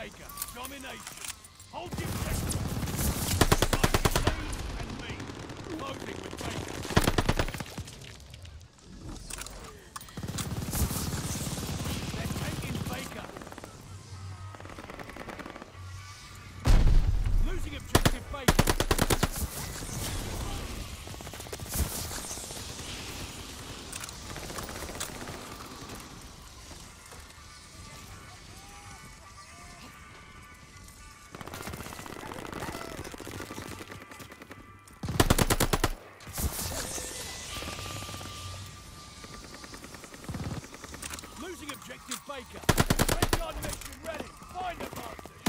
Baker. Domination. Hold your objective. Loading with Baker. Losing objective Baker. Red Guard mission ready. Find advantage.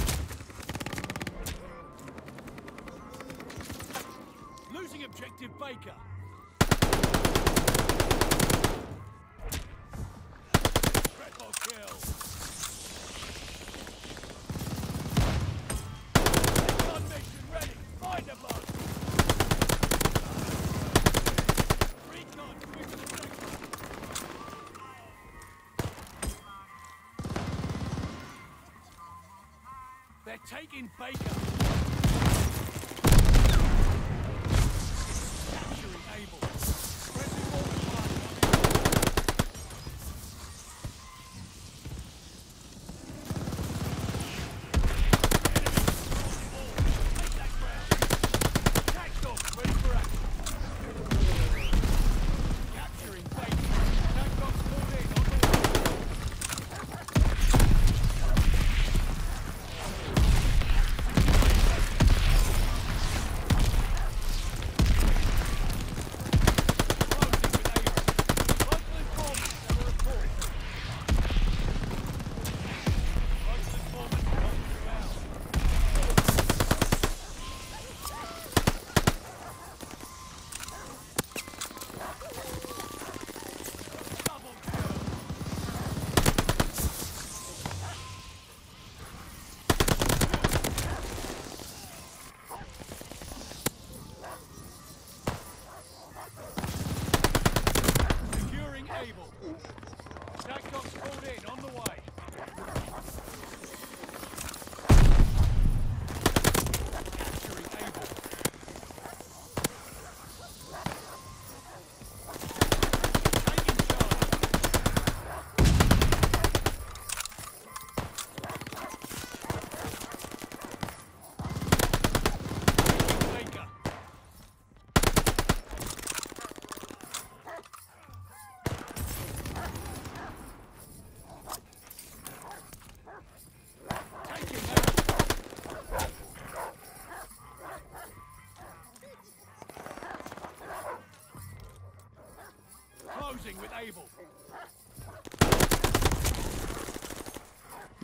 Losing objective Baker. taking Baker!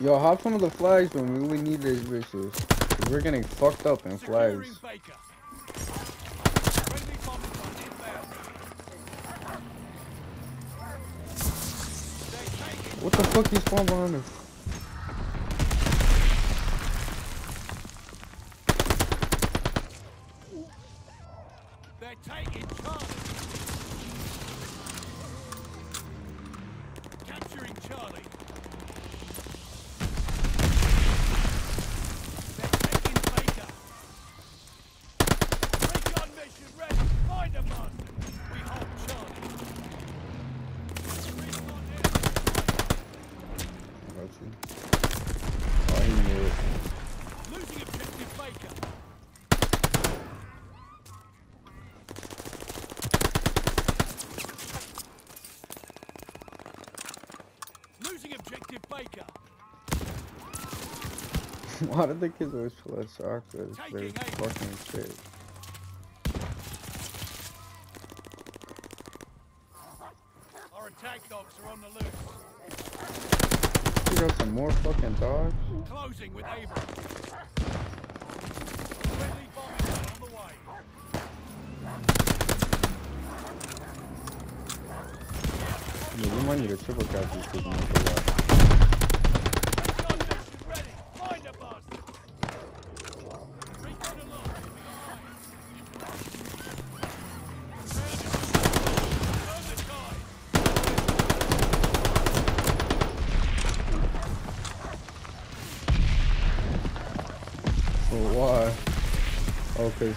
Yo, hop some of the flags, but we really need these bitches. We're getting fucked up in flags. What the fuck? is spawned behind us. Why do the kids always play socks? They're fucking shit. Our attack dogs are on the loose. You got some more fucking dogs? Closing with Yeah, you might need a triple these people. because.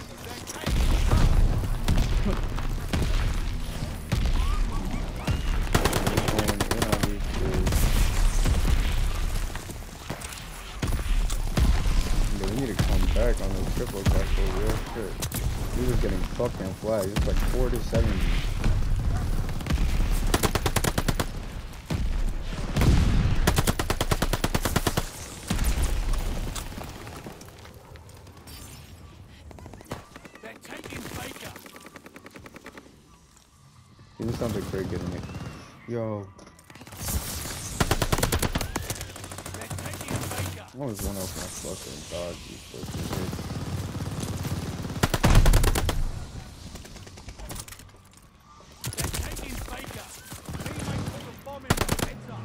we need to come back on this triple tackle real quick. We getting fucking flagged. It's like 4 to 70. See, this sounds like Craig getting it. Yo. I always one of my fucking. You fucking. They're taking Baker. Teammates put the bomb in the heads up.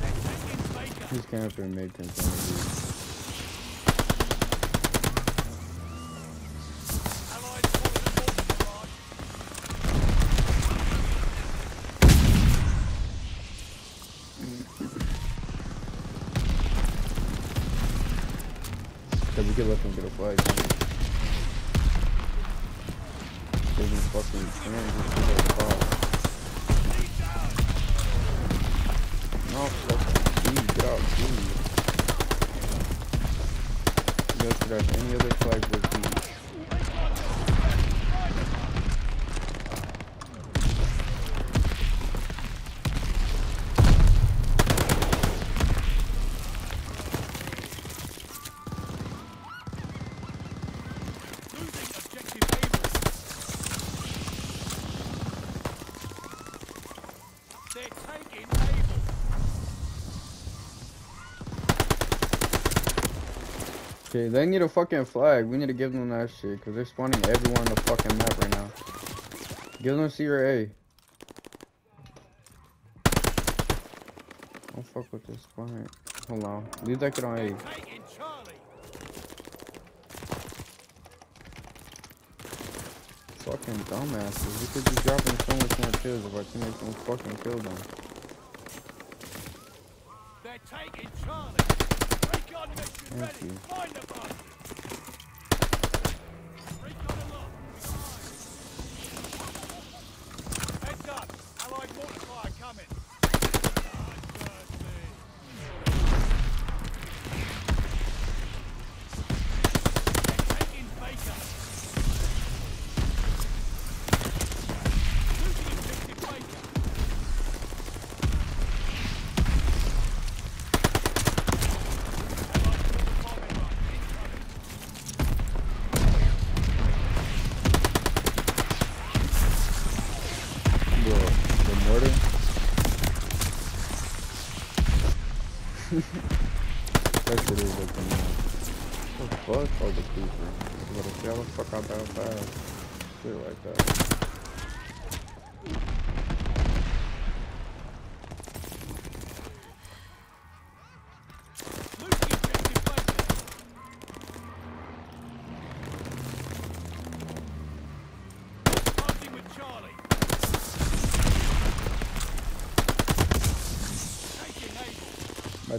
They're taking Camping and forces mortar barrage. Cause we could let them get a flag. They can fucking stand just to Yes, could have any other flag objective Able. They're taking Able. Okay, they need a fucking flag. We need to give them that shit, cause they're spawning everyone on the fucking map right now. Give them C or A. Don't fuck with this spawn. Hold on. Leave that kid on A. Fucking dumbasses. We could be dropping so much more kills if our teammates don't fucking kill them. They're taking Charlie. Recon mission Thank you. Heads up. Allied mortar fire coming. They're taking Baker. Losing objective Baker. Bro, the mortar. that shit is looking nice. What the fuck? Oh, the creeper. What the hell the fuck out that fast? Shit like that.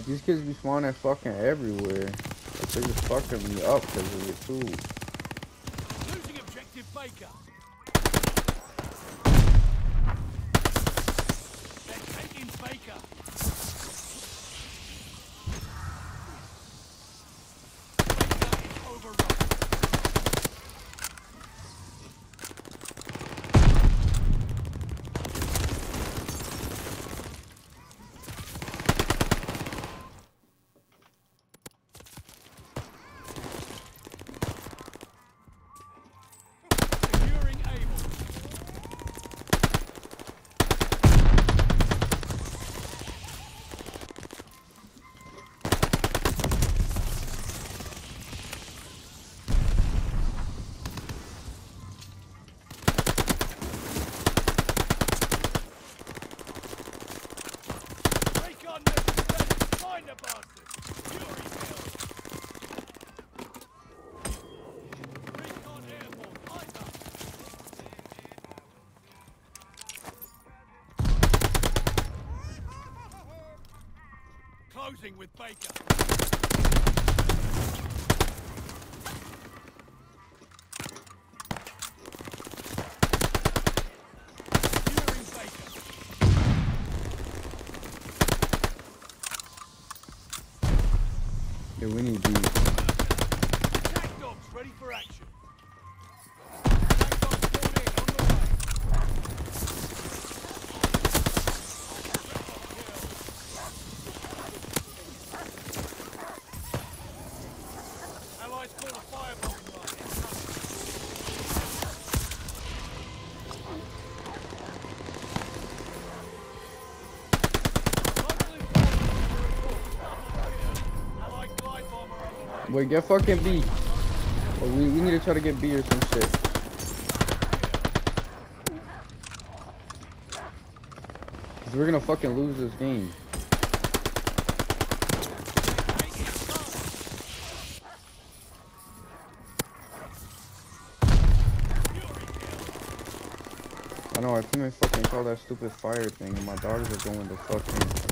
These kids be spawning fucking everywhere. Like, they just fucking me up because of your tools. Objective Baker. They're taking Baker. Baker is overrun. With Baker. Yeah, we need these. Attack dogs ready for action. Attack dogs pulled in on the way. Allies call a firebomb line. Multiple informants report. Allied glide bomber on the way. Wait, get fucking B. Oh, we, we need to try to get B or some shit. Cause we're gonna fucking lose this game. I know, I couldn't fucking call that stupid fire thing, and my dogs are going to fucking